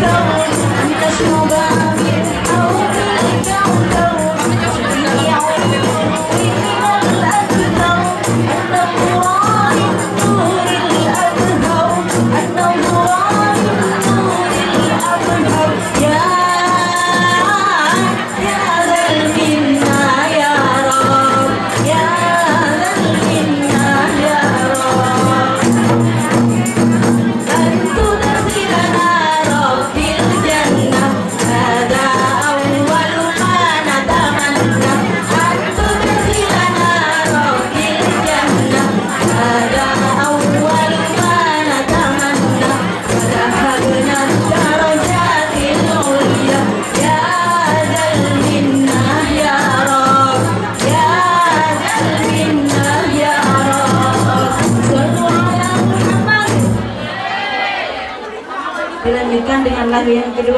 Muitas sombras dilanjutkan dengan lagu yang kedua.